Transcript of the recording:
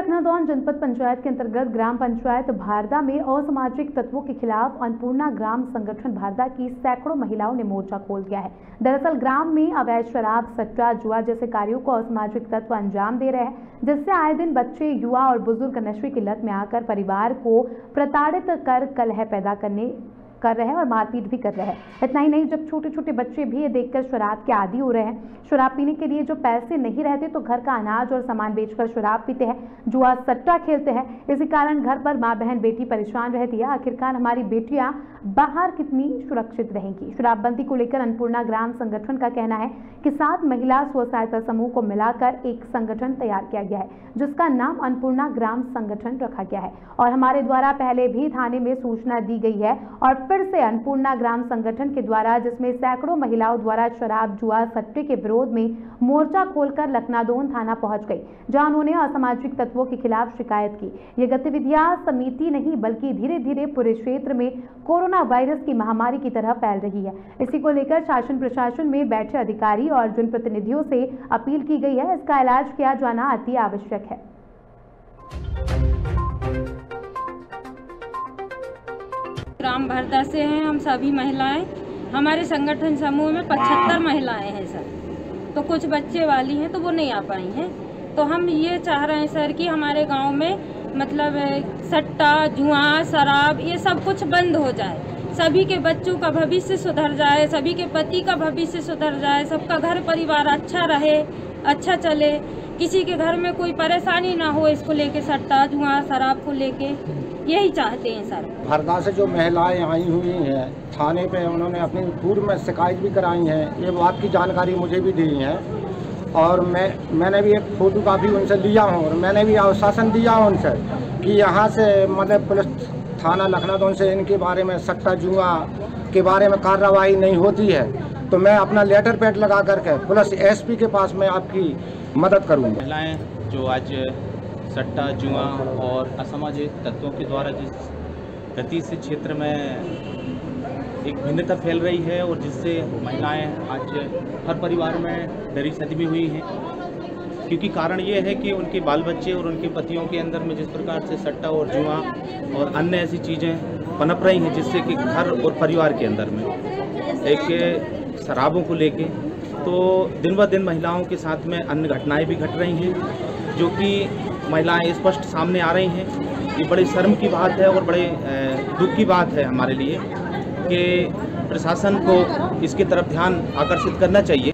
लखनऊ जनपद पंचायत के अंतर्गत ग्राम पंचायत भारदा में असामाजिक तत्वों के खिलाफ अन्नपूर्णा ग्राम संगठन भारदा की सैकड़ों महिलाओं ने मोर्चा खोल दिया है। दरअसल ग्राम में अवैध शराब सट्टा जुआ जैसे कार्यों को असामाजिक तत्व अंजाम दे रहे हैं, जिससे आए दिन बच्चे, युवा और बुज़ुर्ग नशे की लत में आकर परिवार को प्रताड़ित कर कलह पैदा करने कर रहे हैं और मारपीट भी कर रहे हैं। इतना ही नहीं, जब छोटे छोटे बच्चे भी ये देखकर शराब के आदि हो रहे हैं, शराब पीने के लिए जो पैसे नहीं रहते तो घर का अनाज और सामान बेचकर शराब पीते हैं, जुआ सट्टा खेलते हैं। इसी कारण घर पर माँ बहन बेटी परेशान रहती है। आखिरकार हमारी बेटियाँ बाहर कितनी सुरक्षित रहेंगी? शराबबंदी को लेकर अन्नपूर्णा ग्राम संगठन का कहना है कि सात महिला स्व सहायता समूह को मिलाकर एक संगठन तैयार किया गया है, जिसका नाम अन्नपूर्णा ग्राम संगठन रखा गया है। और हमारे द्वारा पहले भी थाने में सूचना दी गई है और फिर से अन्नपूर्णा ग्राम संगठन के द्वारा, जिसमें सैकड़ों महिलाओं द्वारा शराब, जुआ, सट्टे के विरोध में मोर्चा खोलकर लखनादोन थाना पहुँच गई, जहाँ उन्होंने असामाजिक तत्वों के खिलाफ शिकायत की। ये गतिविधियाँ समिति नहीं, बल्कि धीरे धीरे पूरे क्षेत्र में कोरोना वायरस की महामारी की तरह फैल रही है। इसी को लेकर शासन प्रशासन में बैठे अधिकारी और जनप्रतिनिधियों से अपील की गई है। इसका इलाज किया जाना अति आवश्यक है। ग्राम भरदा से हैं हम सभी महिलाएँ। हमारे संगठन समूह में पचहत्तर महिलाएँ हैं सर। तो कुछ बच्चे वाली हैं तो वो नहीं आ पाई हैं। तो हम ये चाह रहे हैं सर कि हमारे गाँव में मतलब सट्टा जुआ शराब ये सब कुछ बंद हो जाए। सभी के बच्चों का भविष्य सुधर जाए सभी के पति का भविष्य सुधर जाए सबका घर परिवार अच्छा रहे अच्छा चले। किसी के घर में कोई परेशानी ना हो इसको लेके सट्टा जुआ शराब को लेके। यही चाहते हैं सर। हरदा से जो महिलाएँ आई हुई हैं थाने पे उन्होंने अपनी पूर्व में शिकायत भी कराई है ये बात की जानकारी मुझे भी दी है। और मैं मैंने भी एक फ़ोटो कापी उनसे लिया हूँ और मैंने भी आश्वासन दिया उनसे कि यहाँ से मतलब पुलिस थाना लखनऊ से इनके बारे में सट्टा जुआ के बारे में कार्रवाई नहीं होती है तो मैं अपना लेटर पैड लगा करके पुलिस एसपी के पास मैं आपकी मदद करूँगा। महिलाएँ जो आज सट्टा, जुआ और असामाजिक तत्वों के द्वारा जिस गति से क्षेत्र में एक भिन्नता फैल रही है और जिससे महिलाएँ आज हर परिवार में डरी सदमी हुई हैं। क्योंकि कारण ये है कि उनके बाल बच्चे और उनके पतियों के अंदर में जिस प्रकार से सट्टा और जुआ और अन्य ऐसी चीज़ें पनप रही हैं जिससे कि घर और परिवार के अंदर में एक शराबों को लेके तो दिन ब दिन महिलाओं के साथ में अन्य घटनाएँ भी घट रही हैं। जो कि महिलाएँ स्पष्ट सामने आ रही हैं। ये बड़े शर्म की बात है और बड़े दुख की बात है हमारे लिए कि प्रशासन को इसकी तरफ़ ध्यान आकर्षित करना चाहिए।